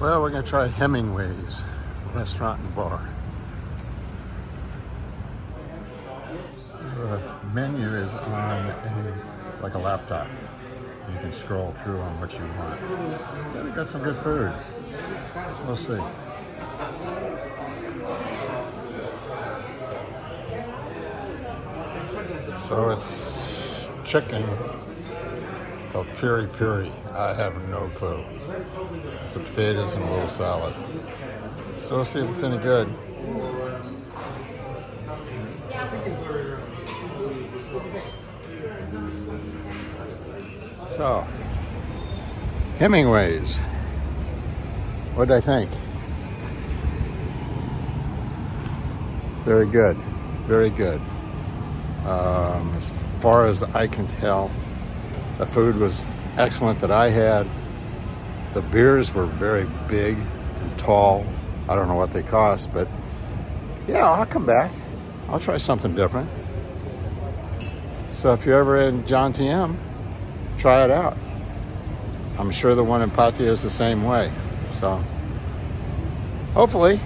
Well, we're gonna try Hemingway's restaurant and bar. The menu is on a like a laptop. You can scroll through on what you want. So we got some good food. We'll see. So it's chicken called piri piri. I have no clue. It's potatoes and a little salad. So we'll see if it's any good. So, Hemingway's. What did I think? Very good. Very good. Um, as far as I can tell, the food was excellent that I had. The beers were very big and tall. I don't know what they cost, but yeah, I'll come back. I'll try something different. So if you're ever in Jomtien, try it out. I'm sure the one in Pattaya is the same way. So hopefully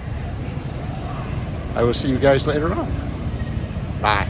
I will see you guys later on. Bye.